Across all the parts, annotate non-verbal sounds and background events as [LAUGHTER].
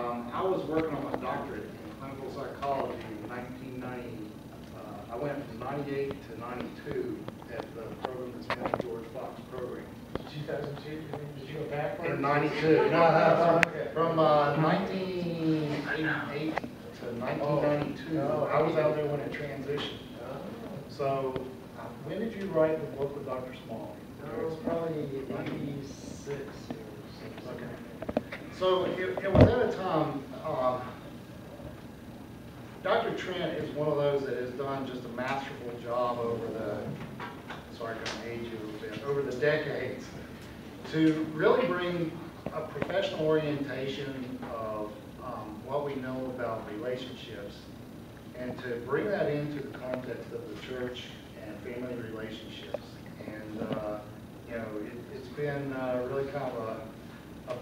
Um, I was working on my doctorate in clinical psychology in 1990. Uh, I went from 98 to 92 at the program that's been the George Fox program. 2002, did you go backwards? In 92, no, [LAUGHS] no, Okay. from, uh, 1988 to 1992. Oh. I was out there when it transitioned. Oh. So, uh, when did you write the book with Dr. Small? No, it was probably 86 or something. Okay. So it, it was at a time, um, Dr. Trent is one of those that has done just a masterful job over the, sorry, I'm gonna age you a little bit, over the decades, to really bring a professional orientation of um, what we know about relationships and to bring that into the context of the church and family relationships. And, uh, you know, it, it's been uh, really kind of a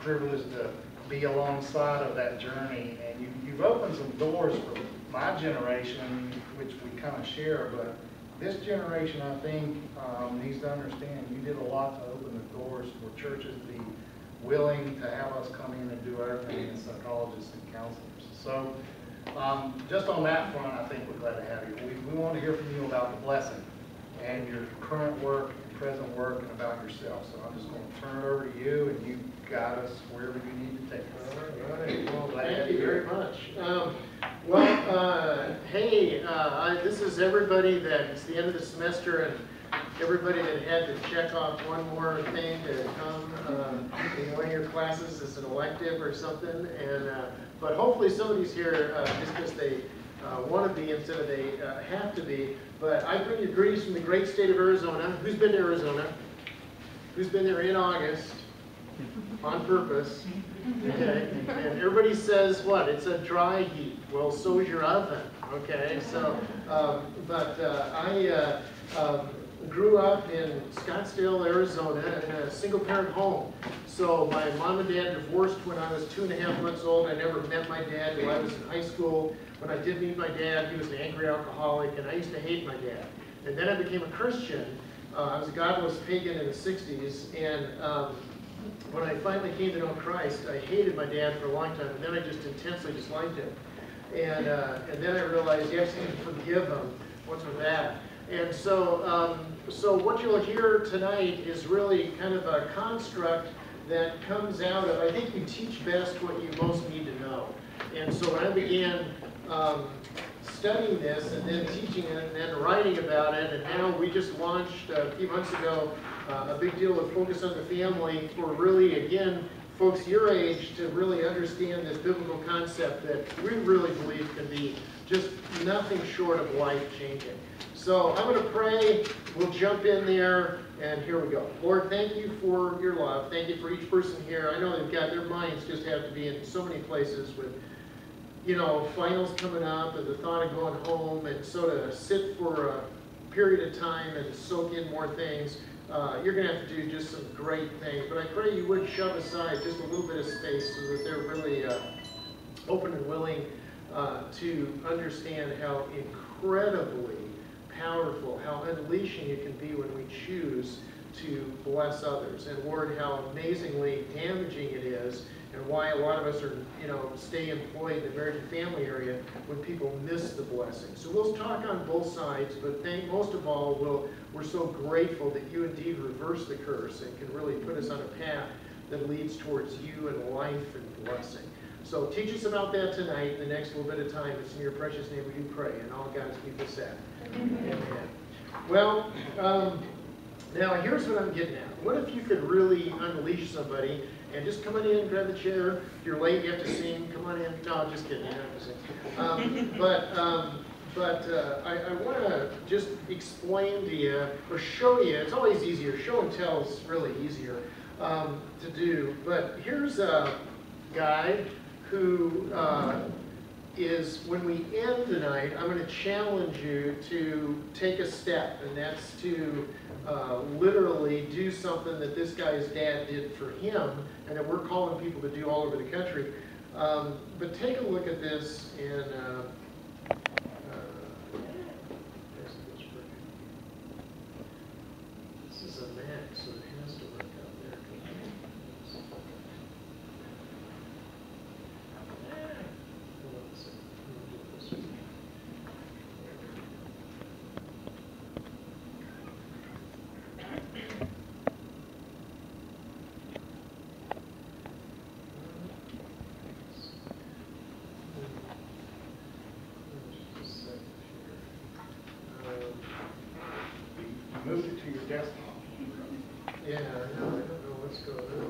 privilege to be alongside of that journey. And you, you've opened some doors for my generation, which we kind of share, but this generation, I think, um, needs to understand you did a lot to open the doors for churches to be willing to have us come in and do our thing as psychologists and counselors. So, um, just on that front, I think we're glad to have you. We, we want to hear from you about the blessing and your current work and present work and about yourself. So I'm just going to turn it over to you and you guide us wherever you need to take us. All right, well, thank you you very much. Um, Well, uh, hey, uh, I- this is everybody that, it's the end of the semester, and everybody that had to check off one more thing to come uh, in one of your classes as an elective or something, and, uh, but hopefully somebody's here uh, just because they want to be instead of they uh, have to be. But I bring you greetings from the great state of Arizona. Who's been to Arizona? Who's been there in August? On purpose? Okay, and everybody says what? It's a dry heat. Well, so is your oven, okay? So, um, but uh, I uh, um, grew up in Scottsdale, Arizona, in a single-parent home. So my mom and dad divorced when I was two and a half months old. I never met my dad till I was in high school. When I did meet my dad, he was an angry alcoholic, and I used to hate my dad. And then I became a Christian. Uh, I was a godless pagan in the 60s, and um, when I finally came to know Christ, I hated my dad for a long time, and then I just intensely disliked him. And, uh, and then I realized you have to forgive him. What's with that? And so, um, so what you'll hear tonight is really kind of a construct that comes out of, I think you teach best what you most need to know. And so when I began um, studying this and then teaching it and then writing about it, and now we just launched a few months ago uh, a big deal of focus on the family for really, again, folks your age to really understand this biblical concept that we really believe can be just nothing short of life-changing. So I'm going to pray, we'll jump in there, and here we go. Lord, thank you for your love. Thank you for each person here. I know they've got, their minds just have to be in so many places with you know, finals coming up and the thought of going home and so to sit for a period of time and soak in more things, uh, you're going to have to do just some great things. But I pray you would shove aside just a little bit of space so that they're really uh, open and willing uh, to understand how incredibly powerful, how unleashing it can be when we choose to bless others. And Lord, how amazingly damaging it is and why a lot of us are, you know, stay employed in the marriage and family area when people miss the blessing. So we'll talk on both sides, but thank, most of all, we'll, we're so grateful that you indeed reverse the curse and can really put us on a path that leads towards you and life and blessing. So teach us about that tonight in the next little bit of time. It's in your precious name we do pray, and all God's people said. Amen. Well, um, now here's what I'm getting at. What if you could really unleash somebody and just come on in, grab the chair. If you're late, you have to sing. Come on in. No, just kidding. You don't have to sing. Um, [LAUGHS] but um, but uh, I, I want to just explain to you or show you. It's always easier. Show and tell is really easier um, to do. But here's a guy who uh, is when we end tonight. I'm going to challenge you to take a step, and that's to uh, literally do something that this guy's dad did for him and that we're calling people to do all over the country. Um, but take a look at this and uh, this is a Mac, so it has to work out there. moved it to your desktop. Yeah, I know, I don't know what's going on,